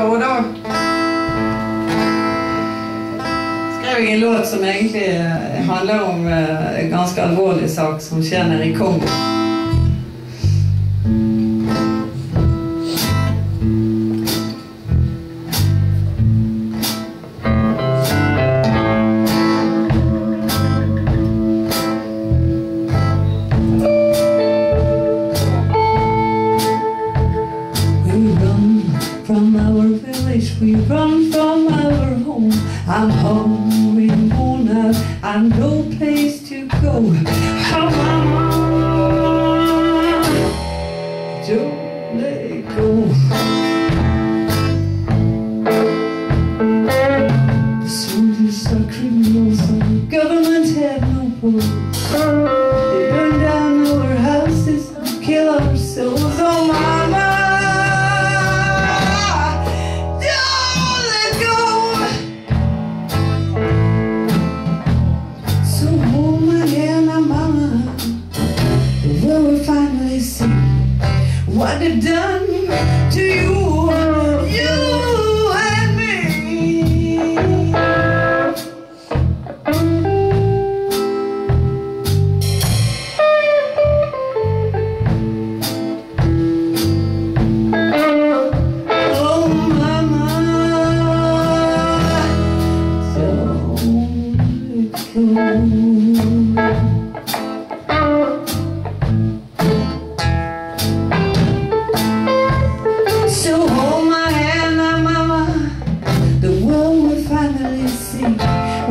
og da skrev jeg en låt som egentlig handler om eh, en ganske alvorlig sak som skjer nede i Kongo. place we run from our home. I'm hungry and worn out, I've no place to go. Oh, mama, don't let go. The soldiers are criminals, and the government had no words. I've done to you. You.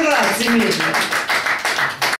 Grazie mille.